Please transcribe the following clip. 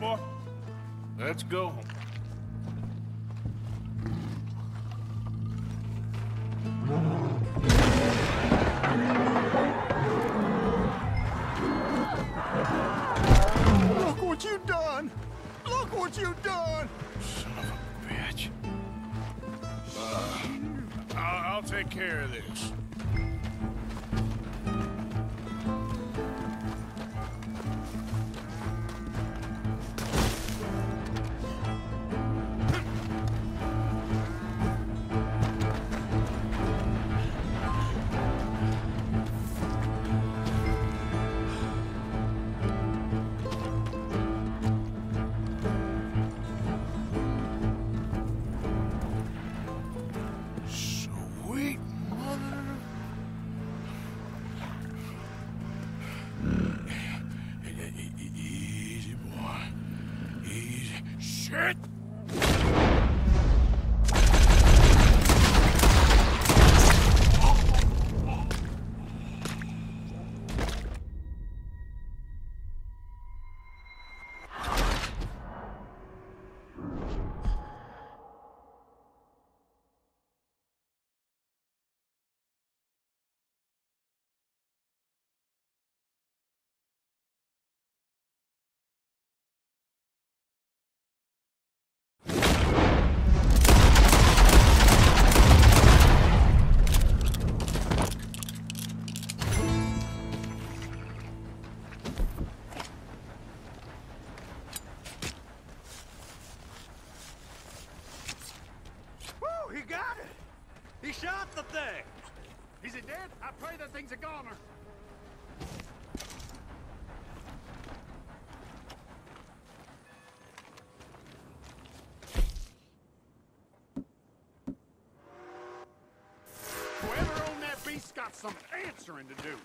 right, boy. Let's go. Look what you've done! Look what you've done! Son of a bitch. Uh, I'll, I'll take care of this. Shit! He got it! He shot the thing! Is it dead? I pray that thing's a goner. Whoever owned that beast got some answering to do.